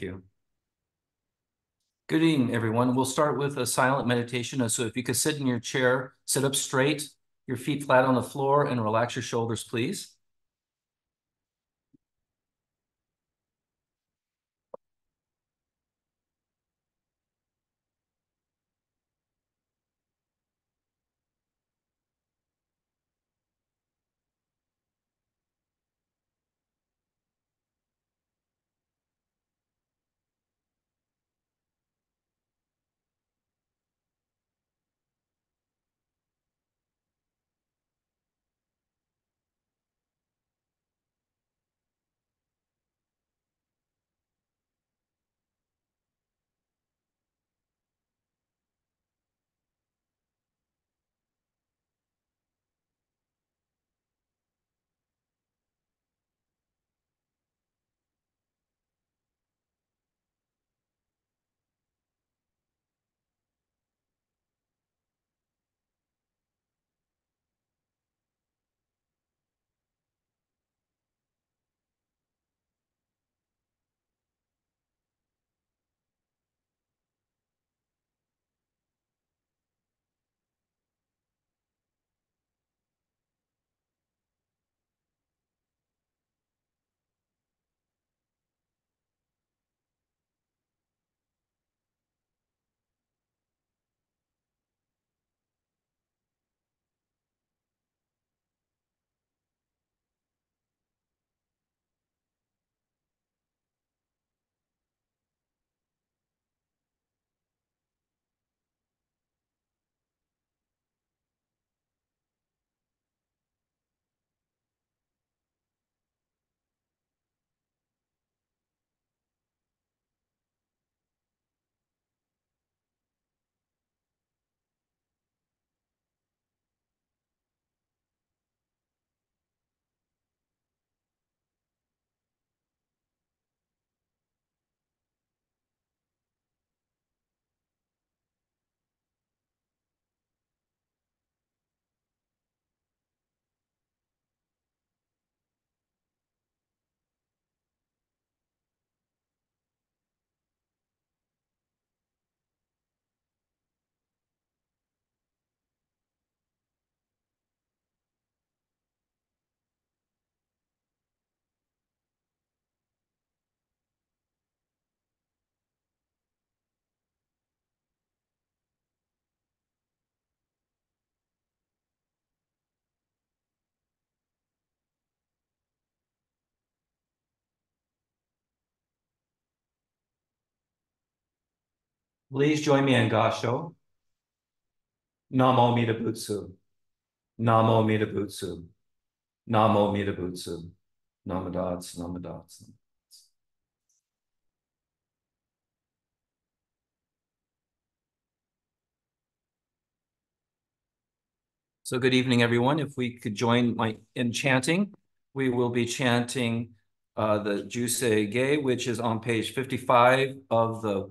you. Good evening, everyone. We'll start with a silent meditation. So if you could sit in your chair, sit up straight, your feet flat on the floor, and relax your shoulders, please. Please join me in Gassho. Namo Amida. Namo Amida Butsu. Namo Amida Butsu. Namadats, namadats. So good evening, everyone. If we could join my in chanting, we will be chanting uh, the Jusei Ge, which is on page 55 of the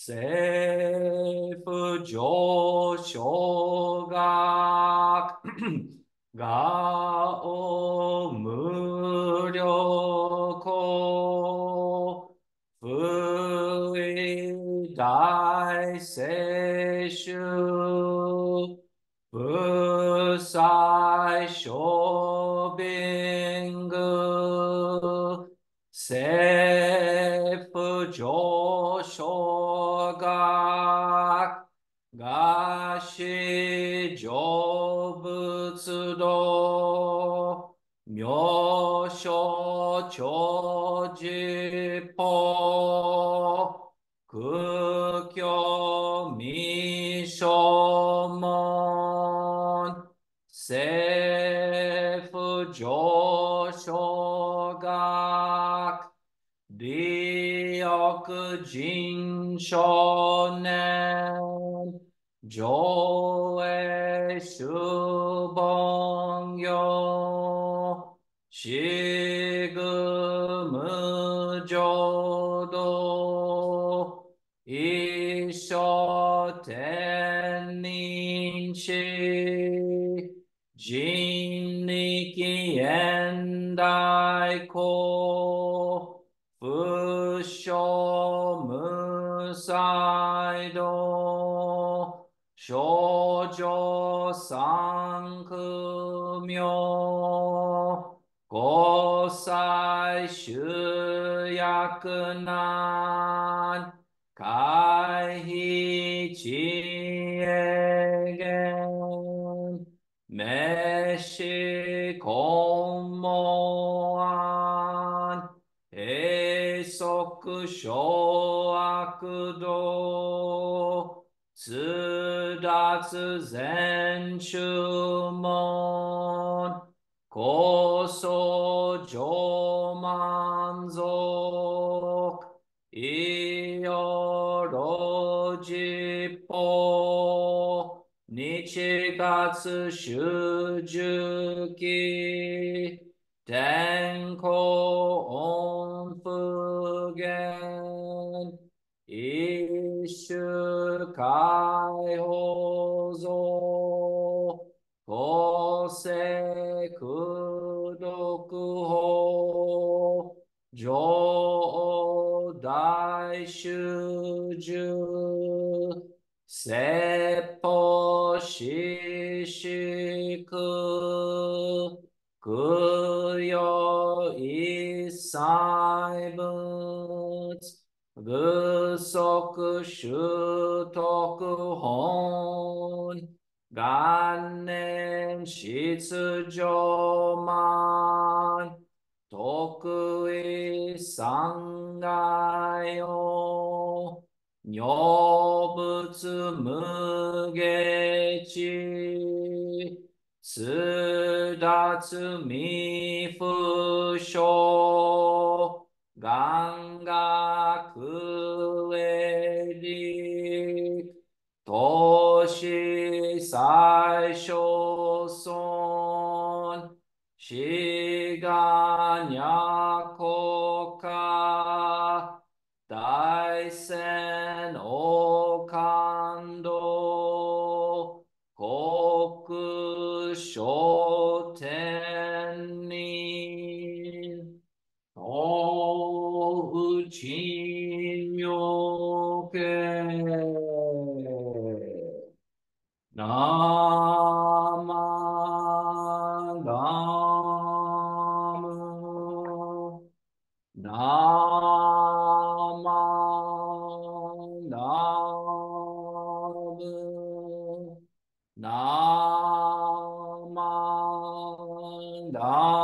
政府上昇が、がお無力公、不意大世襲 shonen joe shubong yo shigumu jodo ishoten ninshi jinnikien daiko 少女三苦名五歳主役難回避知恵言滅死根門案閉塞小悪道 Boxes and Shumon Koso Jomanzok Iorojipo Nichigatsu Shujuki Tenko Onfugen Ishukai 十説法四子空用一切物具足習得本元年出場満得意三害を女仏無下地。通達未不詳願学へ力投資最小損。志願や Amen. Amen.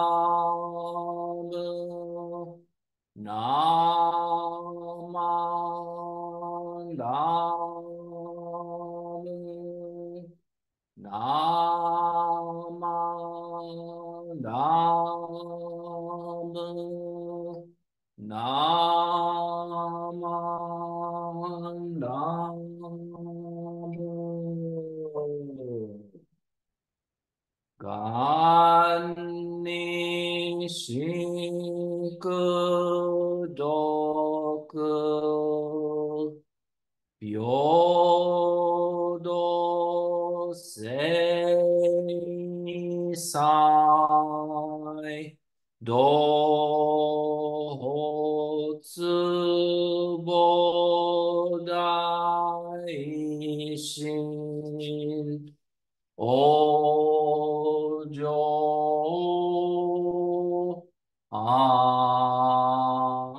あ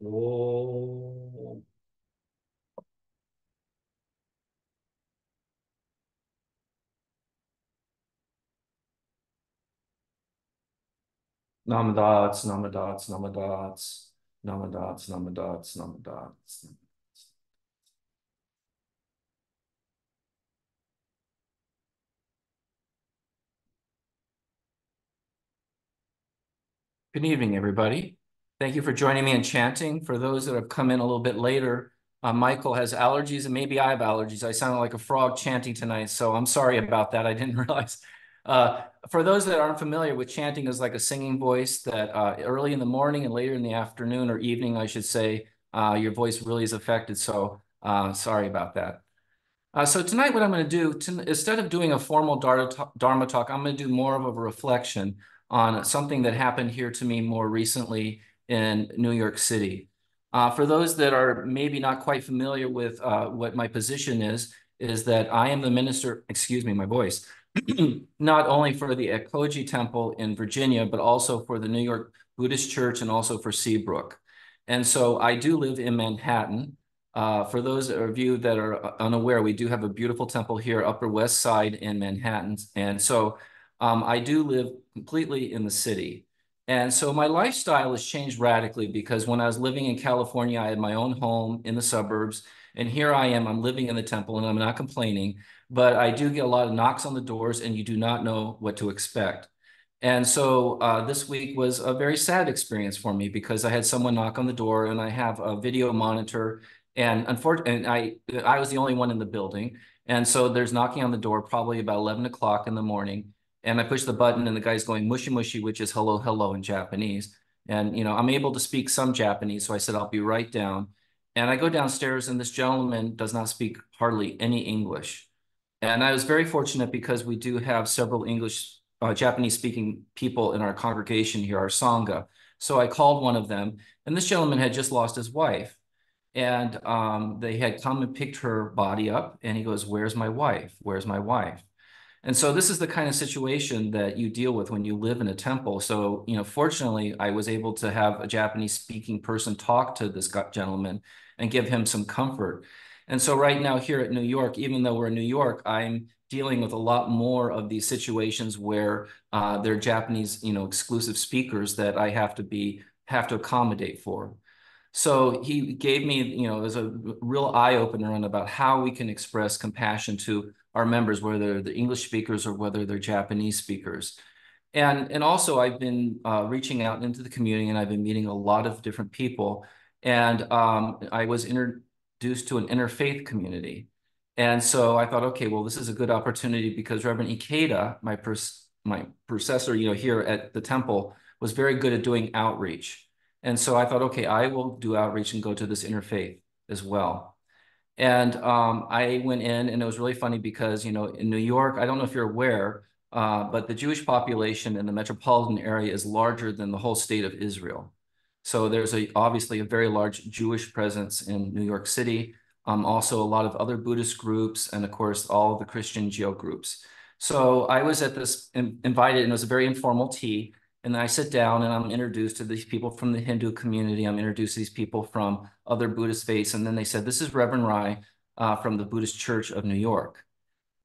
お Namadats, namadats, namadats, namadats, namadats, namadats. Good evening, everybody. Thank you for joining me in chanting. For those that have come in a little bit later, uh, Michael has allergies and maybe I have allergies. I sounded like a frog chanting tonight, so I'm sorry about that. I didn't realize. Uh, for those that aren't familiar with chanting is like a singing voice that uh, early in the morning and later in the afternoon or evening, I should say, uh, your voice really is affected. So uh, sorry about that. Uh, so tonight what I'm going to do, instead of doing a formal Dharma talk, I'm going to do more of a reflection on something that happened here to me more recently in New York City. Uh, for those that are maybe not quite familiar with uh, what my position is, is that I am the minister, excuse me, my voice, not only for the Ekoji Temple in Virginia, but also for the New York Buddhist Church and also for Seabrook. And so I do live in Manhattan. Uh, for those of you that are unaware, we do have a beautiful temple here, Upper West Side in Manhattan. And so um, I do live completely in the city. And so my lifestyle has changed radically because when I was living in California, I had my own home in the suburbs. And here I am, I'm living in the temple and I'm not complaining, but I do get a lot of knocks on the doors and you do not know what to expect. And so uh, this week was a very sad experience for me because I had someone knock on the door and I have a video monitor and unfortunately, I, I was the only one in the building. And so there's knocking on the door probably about 11 o'clock in the morning and I push the button and the guy's going mushy mushy, which is hello, hello in Japanese. And, you know, I'm able to speak some Japanese. So I said, I'll be right down. And I go downstairs and this gentleman does not speak hardly any English. And I was very fortunate because we do have several English, uh, Japanese speaking people in our congregation here, our Sangha. So I called one of them and this gentleman had just lost his wife. And um, they had come and picked her body up and he goes, where's my wife? Where's my wife? And so this is the kind of situation that you deal with when you live in a temple. So, you know, fortunately, I was able to have a Japanese speaking person talk to this gentleman and give him some comfort. And so right now here at New York, even though we're in New York, I'm dealing with a lot more of these situations where uh, they're Japanese, you know, exclusive speakers that I have to be, have to accommodate for. So he gave me, you know, it was a real eye opener on about how we can express compassion to our members, whether they're English speakers or whether they're Japanese speakers. And, and also I've been uh, reaching out into the community and I've been meeting a lot of different people. And um, I was introduced to an interfaith community. And so I thought, okay, well, this is a good opportunity because Reverend Ikeda, my, my processor, you know, here at the temple, was very good at doing outreach. And so I thought, okay, I will do outreach and go to this interfaith as well. And um, I went in and it was really funny because, you know, in New York, I don't know if you're aware, uh, but the Jewish population in the metropolitan area is larger than the whole state of Israel. So there's a, obviously a very large Jewish presence in New York City. Um, also a lot of other Buddhist groups, and of course, all the Christian geo groups. So I was at this in, invited, and it was a very informal tea. And I sit down and I'm introduced to these people from the Hindu community. I'm introduced to these people from other Buddhist faiths. And then they said, this is Reverend Rye uh, from the Buddhist Church of New York.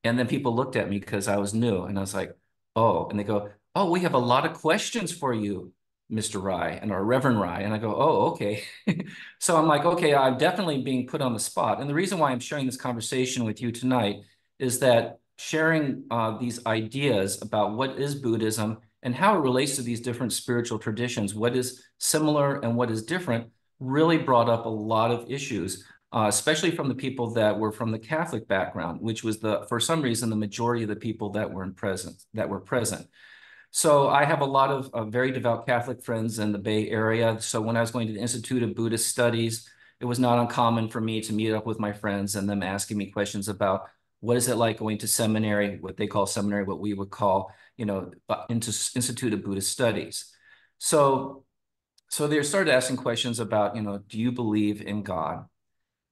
And then people looked at me because I was new. And I was like, oh, and they go, oh, we have a lot of questions for you, Mr. Rye and our Reverend Rye. And I go, oh, okay. so I'm like, okay, I'm definitely being put on the spot. And the reason why I'm sharing this conversation with you tonight is that sharing uh, these ideas about what is Buddhism and how it relates to these different spiritual traditions, what is similar and what is different, really brought up a lot of issues, uh, especially from the people that were from the Catholic background, which was the, for some reason, the majority of the people that were in present, that were present. So I have a lot of uh, very devout Catholic friends in the Bay Area. So when I was going to the Institute of Buddhist Studies, it was not uncommon for me to meet up with my friends and them asking me questions about what is it like going to seminary, what they call seminary, what we would call you know, into Institute of Buddhist Studies. So, so they started asking questions about, you know, do you believe in God?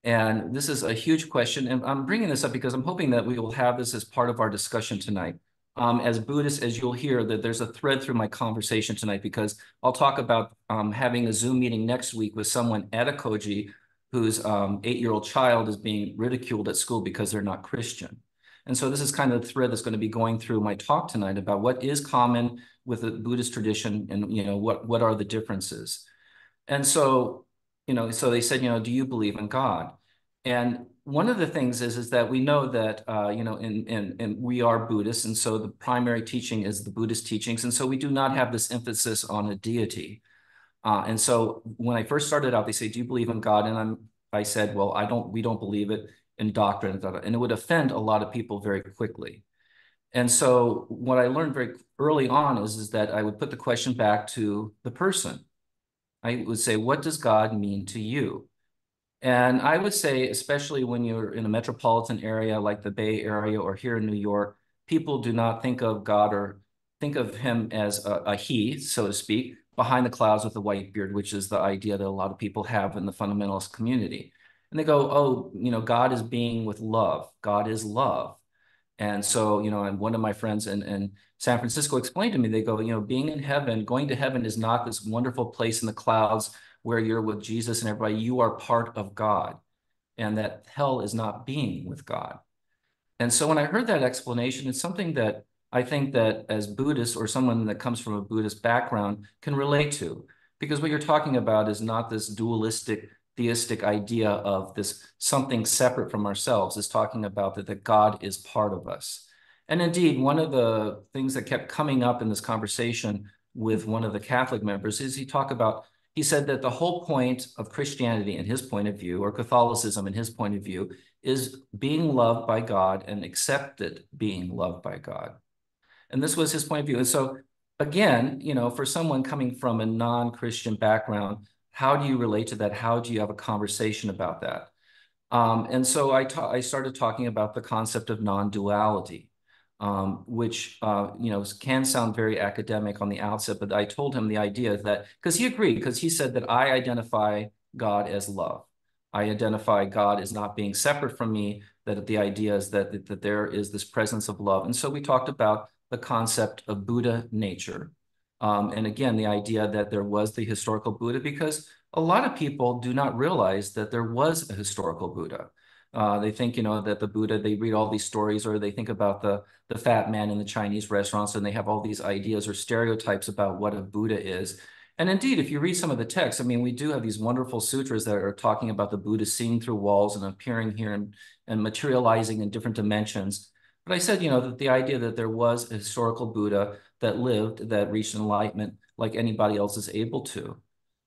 And this is a huge question. And I'm bringing this up because I'm hoping that we will have this as part of our discussion tonight. Um, as Buddhists, as you'll hear, that there's a thread through my conversation tonight because I'll talk about um, having a Zoom meeting next week with someone at Ekoji whose um, eight-year-old child is being ridiculed at school because they're not Christian. And so this is kind of the thread that's going to be going through my talk tonight about what is common with the Buddhist tradition and, you know, what, what are the differences. And so, you know, so they said, you know, do you believe in God? And one of the things is is that we know that uh, you know in in and we are Buddhists, and so the primary teaching is the Buddhist teachings, and so we do not have this emphasis on a deity. Uh, and so when I first started out, they say, "Do you believe in God?" And I'm I said, "Well, I don't. We don't believe it in doctrine," and it would offend a lot of people very quickly. And so what I learned very early on is, is that I would put the question back to the person. I would say, what does God mean to you? And I would say, especially when you're in a metropolitan area like the Bay Area or here in New York, people do not think of God or think of him as a, a he, so to speak, behind the clouds with a white beard, which is the idea that a lot of people have in the fundamentalist community. And they go, oh, you know, God is being with love. God is love. And so, you know, and one of my friends in, in San Francisco explained to me, they go, you know, being in heaven, going to heaven is not this wonderful place in the clouds where you're with Jesus and everybody. You are part of God. And that hell is not being with God. And so when I heard that explanation, it's something that I think that as Buddhists or someone that comes from a Buddhist background can relate to. Because what you're talking about is not this dualistic theistic idea of this something separate from ourselves is talking about that, that God is part of us. And indeed, one of the things that kept coming up in this conversation with one of the Catholic members is he talked about, he said that the whole point of Christianity in his point of view, or Catholicism in his point of view, is being loved by God and accepted being loved by God. And this was his point of view. And so again, you know, for someone coming from a non-Christian background, how do you relate to that? How do you have a conversation about that? Um, and so I, I started talking about the concept of non-duality, um, which uh, you know can sound very academic on the outset, but I told him the idea that because he agreed, because he said that I identify God as love. I identify God as not being separate from me, that the idea is that, that, that there is this presence of love. And so we talked about the concept of Buddha nature, um, and again, the idea that there was the historical Buddha, because a lot of people do not realize that there was a historical Buddha. Uh, they think, you know, that the Buddha, they read all these stories or they think about the, the fat man in the Chinese restaurants and they have all these ideas or stereotypes about what a Buddha is. And indeed, if you read some of the texts, I mean, we do have these wonderful sutras that are talking about the Buddha seeing through walls and appearing here and, and materializing in different dimensions. But I said, you know, that the idea that there was a historical Buddha that lived, that reached enlightenment like anybody else is able to,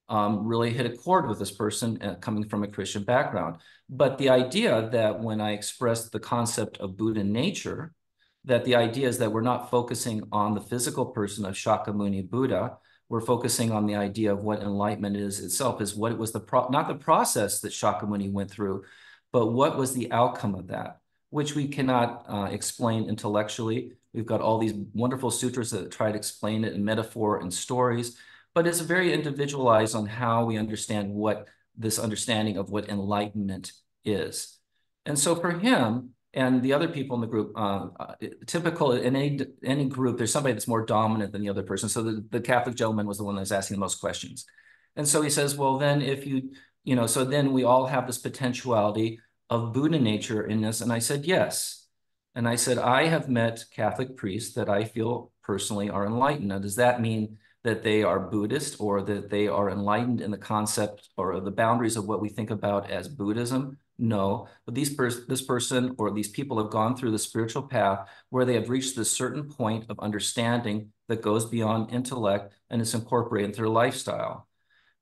um, really hit a chord with this person uh, coming from a Christian background. But the idea that when I expressed the concept of Buddha nature, that the idea is that we're not focusing on the physical person of Shakyamuni Buddha, we're focusing on the idea of what enlightenment is itself, is what it was the pro not the process that Shakyamuni went through, but what was the outcome of that which we cannot uh, explain intellectually. We've got all these wonderful sutras that try to explain it in metaphor and stories, but it's very individualized on how we understand what this understanding of what enlightenment is. And so for him and the other people in the group, uh, uh, typical in any, any group, there's somebody that's more dominant than the other person. So the, the Catholic gentleman was the one that was asking the most questions. And so he says, well, then if you, you know, so then we all have this potentiality of Buddha nature in this? And I said, yes. And I said, I have met Catholic priests that I feel personally are enlightened. Now, does that mean that they are Buddhist or that they are enlightened in the concept or the boundaries of what we think about as Buddhism? No, but these pers this person or these people have gone through the spiritual path where they have reached this certain point of understanding that goes beyond intellect and is incorporated into their lifestyle.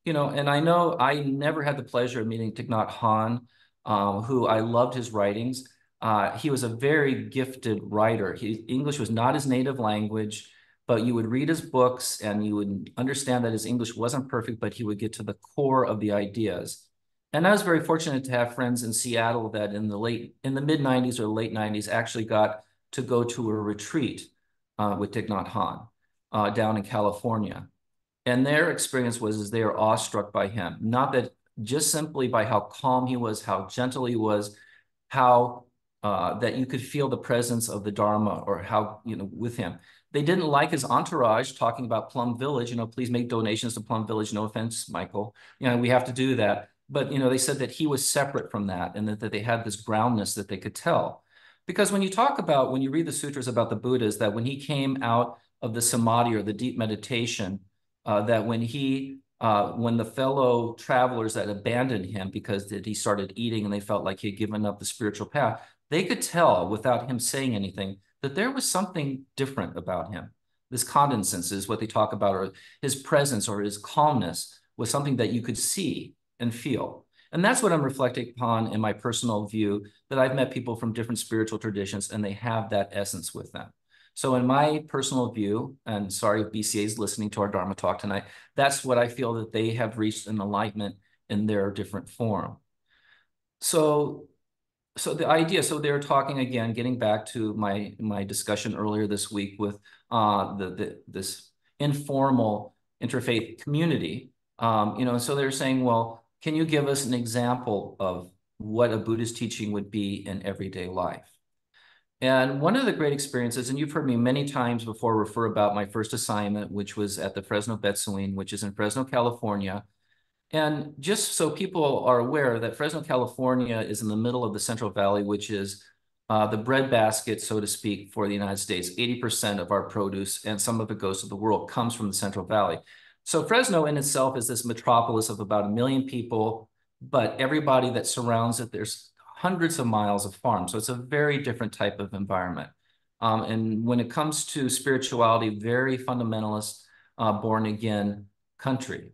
You know, and I know I never had the pleasure of meeting Thich Nhat Hanh um, who I loved his writings. Uh, he was a very gifted writer. He, English was not his native language, but you would read his books and you would understand that his English wasn't perfect, but he would get to the core of the ideas. And I was very fortunate to have friends in Seattle that in the late, in the mid 90s or late 90s actually got to go to a retreat uh, with Thich Nhat Hanh uh, down in California. And their experience was is they are awestruck by him. Not that just simply by how calm he was, how gentle he was, how uh, that you could feel the presence of the Dharma or how, you know, with him. They didn't like his entourage talking about Plum Village, you know, please make donations to Plum Village. No offense, Michael. You know, we have to do that. But, you know, they said that he was separate from that and that, that they had this groundness that they could tell. Because when you talk about, when you read the sutras about the Buddhas, that when he came out of the samadhi or the deep meditation, uh, that when he uh, when the fellow travelers that abandoned him because that he started eating and they felt like he had given up the spiritual path, they could tell without him saying anything that there was something different about him. This condescence is what they talk about, or his presence or his calmness was something that you could see and feel. And that's what I'm reflecting upon in my personal view that I've met people from different spiritual traditions and they have that essence with them. So in my personal view, and sorry if BCA is listening to our Dharma talk tonight, that's what I feel that they have reached an enlightenment in their different form. So, so the idea, so they're talking again, getting back to my my discussion earlier this week with uh, the, the this informal interfaith community. Um, you know, so they're saying, well, can you give us an example of what a Buddhist teaching would be in everyday life? And one of the great experiences, and you've heard me many times before refer about my first assignment, which was at the Fresno Betsuin, which is in Fresno, California. And just so people are aware that Fresno, California is in the middle of the Central Valley, which is uh, the breadbasket, so to speak, for the United States. 80% of our produce, and some of it goes to the world, comes from the Central Valley. So Fresno in itself is this metropolis of about a million people, but everybody that surrounds it, there's hundreds of miles of farms. So it's a very different type of environment. Um, and when it comes to spirituality, very fundamentalist, uh, born again country.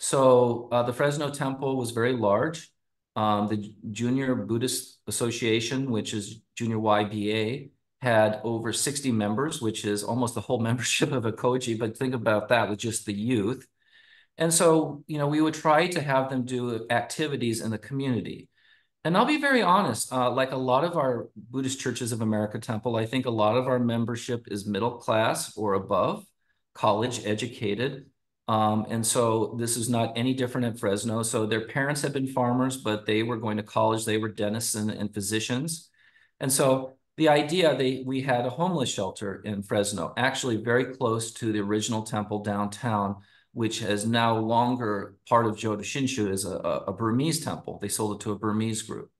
So uh, the Fresno Temple was very large. Um, the Junior Buddhist Association, which is Junior YBA, had over 60 members, which is almost the whole membership of Ekoji. But think about that with just the youth. And so, you know, we would try to have them do activities in the community. And I'll be very honest, uh, like a lot of our Buddhist churches of America Temple, I think a lot of our membership is middle class or above, college educated. Um, and so this is not any different at Fresno. So their parents had been farmers, but they were going to college. They were dentists and, and physicians. And so the idea they we had a homeless shelter in Fresno, actually very close to the original temple downtown, which is now longer part of Jodo Shinshu is a, a Burmese temple. They sold it to a Burmese group.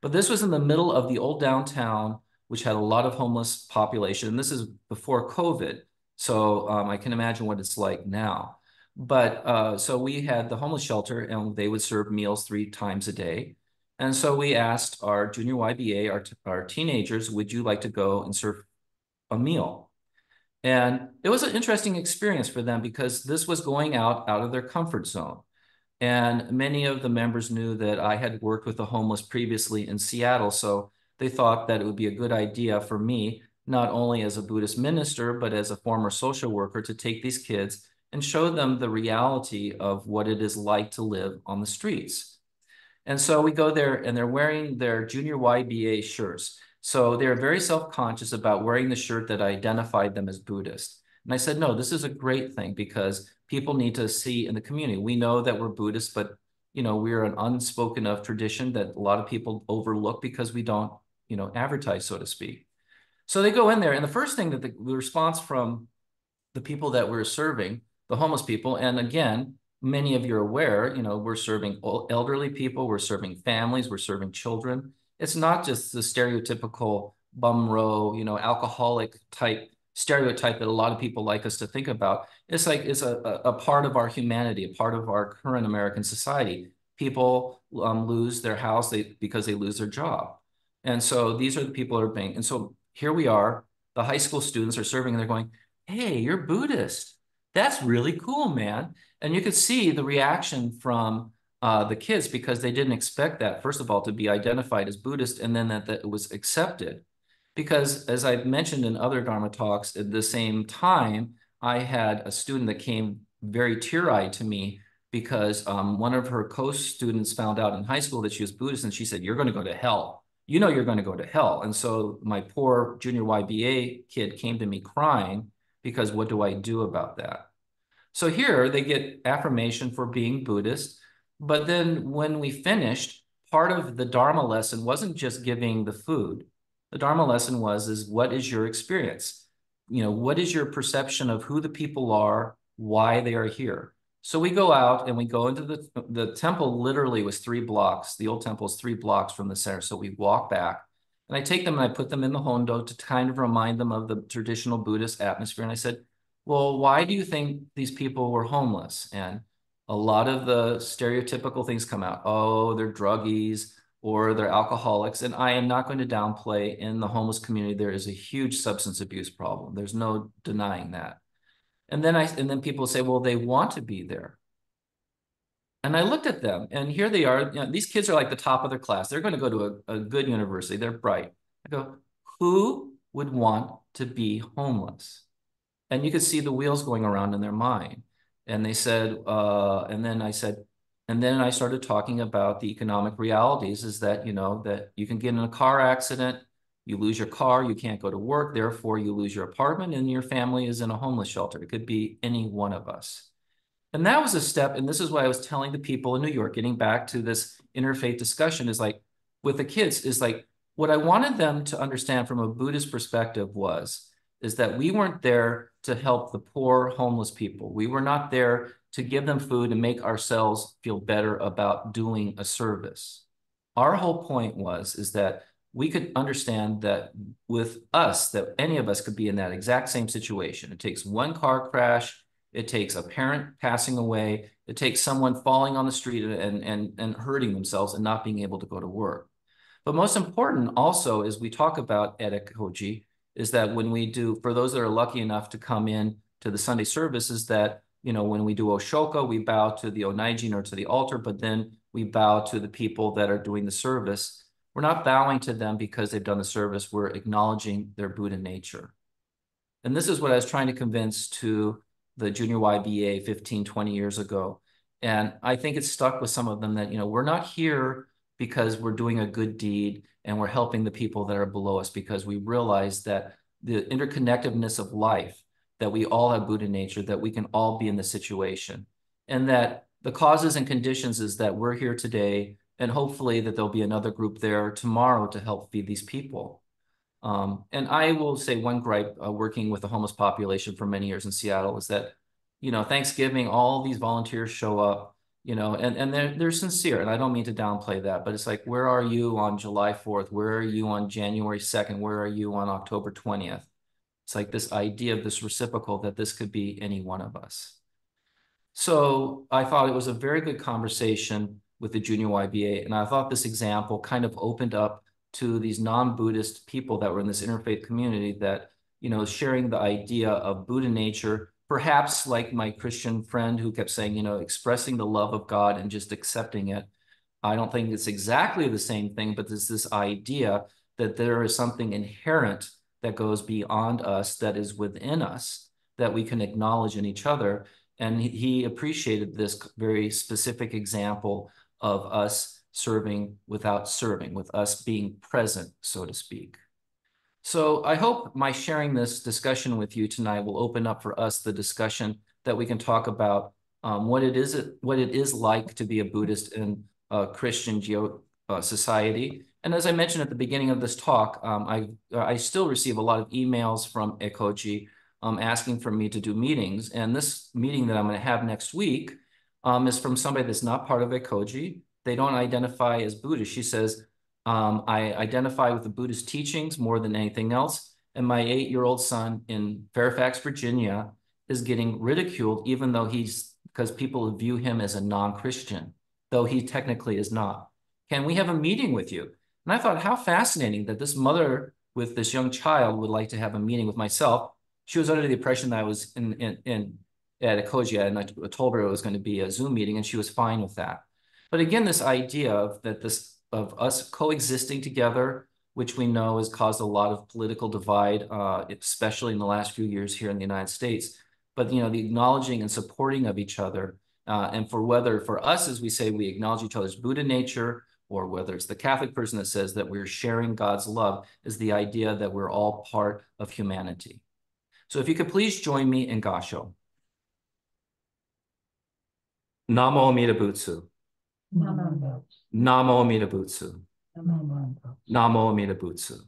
But this was in the middle of the old downtown, which had a lot of homeless population. And this is before COVID. So um, I can imagine what it's like now. But uh, so we had the homeless shelter and they would serve meals three times a day. And so we asked our junior YBA, our, our teenagers, would you like to go and serve a meal? And it was an interesting experience for them because this was going out out of their comfort zone. And many of the members knew that I had worked with the homeless previously in Seattle. So they thought that it would be a good idea for me, not only as a Buddhist minister, but as a former social worker to take these kids and show them the reality of what it is like to live on the streets. And so we go there and they're wearing their junior YBA shirts. So they're very self-conscious about wearing the shirt that identified them as Buddhist. And I said, no, this is a great thing because people need to see in the community. We know that we're Buddhist, but you know, we're an unspoken of tradition that a lot of people overlook because we don't, you know, advertise, so to speak. So they go in there, and the first thing that the, the response from the people that we're serving, the homeless people, and again, many of you are aware, you know, we're serving elderly people, we're serving families, we're serving children it's not just the stereotypical bum row, you know, alcoholic type stereotype that a lot of people like us to think about. It's like it's a, a part of our humanity, a part of our current American society. People um, lose their house they, because they lose their job. And so these are the people that are being, and so here we are, the high school students are serving and they're going, hey, you're Buddhist. That's really cool, man. And you could see the reaction from uh, the kids because they didn't expect that, first of all, to be identified as Buddhist and then that, that it was accepted. Because as I've mentioned in other Dharma talks, at the same time, I had a student that came very tear-eyed to me because um, one of her co-students found out in high school that she was Buddhist and she said, you're going to go to hell. You know you're going to go to hell. And so my poor junior YBA kid came to me crying because what do I do about that? So here they get affirmation for being Buddhist but then when we finished, part of the Dharma lesson wasn't just giving the food. The Dharma lesson was, is what is your experience? You know, what is your perception of who the people are, why they are here? So we go out and we go into the, the temple literally was three blocks. The old temple is three blocks from the center. So we walk back and I take them and I put them in the hondo to kind of remind them of the traditional Buddhist atmosphere. And I said, well, why do you think these people were homeless? And a lot of the stereotypical things come out. Oh, they're druggies or they're alcoholics. And I am not going to downplay in the homeless community, there is a huge substance abuse problem. There's no denying that. And then I and then people say, well, they want to be there. And I looked at them and here they are. You know, these kids are like the top of their class. They're going to go to a, a good university. They're bright. I go, who would want to be homeless? And you could see the wheels going around in their mind. And they said, uh, and then I said, and then I started talking about the economic realities is that, you know, that you can get in a car accident, you lose your car, you can't go to work, therefore you lose your apartment and your family is in a homeless shelter. It could be any one of us. And that was a step. And this is why I was telling the people in New York, getting back to this interfaith discussion is like with the kids is like what I wanted them to understand from a Buddhist perspective was is that we weren't there to help the poor homeless people. We were not there to give them food and make ourselves feel better about doing a service. Our whole point was is that we could understand that with us, that any of us could be in that exact same situation. It takes one car crash, it takes a parent passing away, it takes someone falling on the street and, and, and hurting themselves and not being able to go to work. But most important also is we talk about at Ekoji, is that when we do, for those that are lucky enough to come in to the Sunday service, is that, you know, when we do Oshoko, we bow to the Onaijin or to the altar, but then we bow to the people that are doing the service. We're not bowing to them because they've done the service. We're acknowledging their Buddha nature. And this is what I was trying to convince to the junior YBA 15, 20 years ago. And I think it's stuck with some of them that, you know, we're not here because we're doing a good deed and we're helping the people that are below us because we realize that the interconnectedness of life, that we all have Buddha nature, that we can all be in the situation, and that the causes and conditions is that we're here today, and hopefully that there'll be another group there tomorrow to help feed these people. Um, and I will say one gripe uh, working with the homeless population for many years in Seattle is that, you know, Thanksgiving, all these volunteers show up you know, and, and they're, they're sincere. And I don't mean to downplay that, but it's like, where are you on July 4th? Where are you on January 2nd? Where are you on October 20th? It's like this idea of this reciprocal that this could be any one of us. So I thought it was a very good conversation with the junior YBA. And I thought this example kind of opened up to these non-Buddhist people that were in this interfaith community that, you know, sharing the idea of Buddha nature perhaps like my Christian friend who kept saying, you know, expressing the love of God and just accepting it. I don't think it's exactly the same thing, but there's this idea that there is something inherent that goes beyond us, that is within us, that we can acknowledge in each other. And he appreciated this very specific example of us serving without serving, with us being present, so to speak. So I hope my sharing this discussion with you tonight will open up for us the discussion that we can talk about um, what it is what it is like to be a Buddhist in a Christian geo uh, society. And as I mentioned at the beginning of this talk, um, I I still receive a lot of emails from Ekoji um, asking for me to do meetings. And this meeting that I'm going to have next week um, is from somebody that's not part of Ekoji. They don't identify as Buddhist. She says, um, I identify with the Buddhist teachings more than anything else. And my eight-year-old son in Fairfax, Virginia, is getting ridiculed, even though he's because people view him as a non-Christian, though he technically is not. Can we have a meeting with you? And I thought, how fascinating that this mother with this young child would like to have a meeting with myself. She was under the impression that I was in, in, in at Ekoji, and I told her it was going to be a Zoom meeting, and she was fine with that. But again, this idea of that this of us coexisting together, which we know has caused a lot of political divide, uh, especially in the last few years here in the United States. But you know, the acknowledging and supporting of each other, uh, and for whether for us, as we say, we acknowledge each other's Buddha nature, or whether it's the Catholic person that says that we're sharing God's love, is the idea that we're all part of humanity. So if you could please join me in Gassho. Namo Amida Butsu. Namo Amida Butsu. Namo Amida Butsu.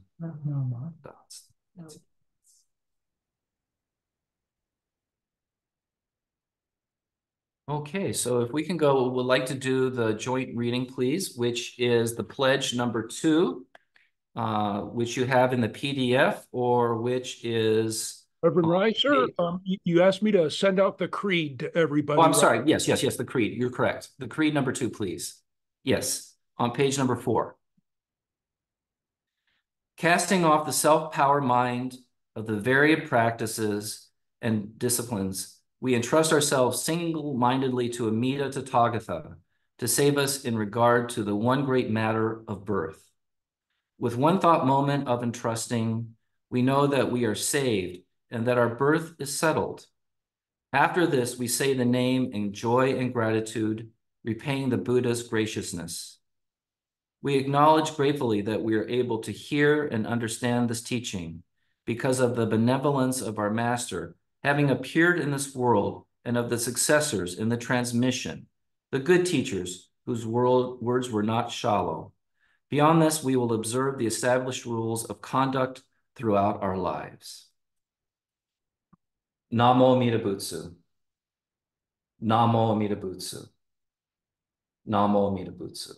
Okay, so if we can go, we'd like to do the joint reading, please, which is the pledge number two, uh, which you have in the PDF, or which is Reverend on Reiser, um, you, you asked me to send out the creed to everybody. Oh, I'm right? sorry. Yes, yes, yes, the creed. You're correct. The creed number two, please. Yes, on page number four. Casting off the self-power mind of the varied practices and disciplines, we entrust ourselves single-mindedly to Amida Tathagata to save us in regard to the one great matter of birth. With one thought moment of entrusting, we know that we are saved and that our birth is settled. After this, we say the name in joy and gratitude, repaying the Buddha's graciousness. We acknowledge gratefully that we are able to hear and understand this teaching because of the benevolence of our Master, having appeared in this world, and of the successors in the transmission, the good teachers whose world, words were not shallow. Beyond this, we will observe the established rules of conduct throughout our lives. Namo Amida Butsu. Namo Amida Butsu. Namo Amida Butsu.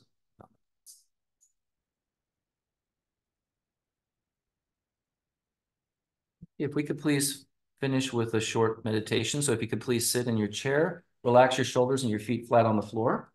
If we could please finish with a short meditation. So if you could please sit in your chair, relax your shoulders and your feet flat on the floor.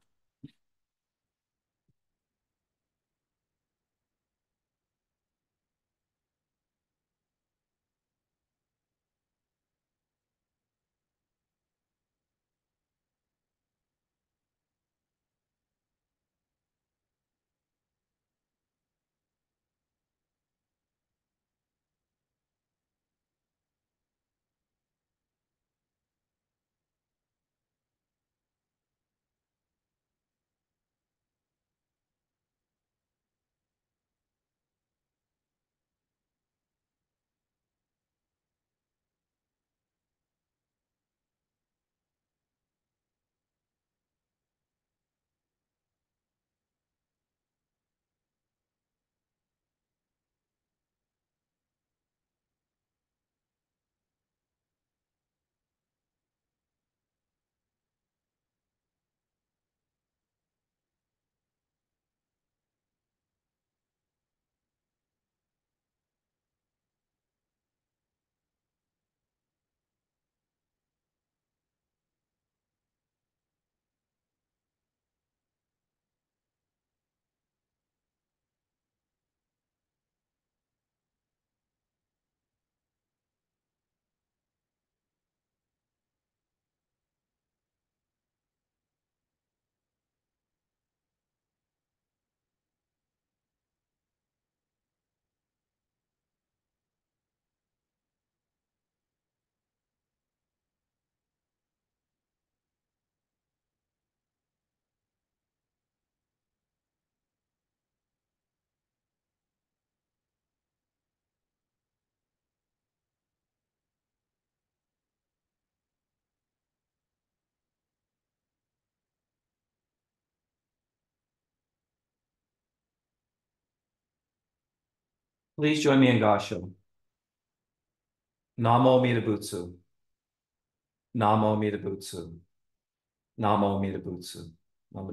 Please join me in Gasho. Namo Amida Butsu. Namo Amida Butsu. Namo Amida Butsu. Namo.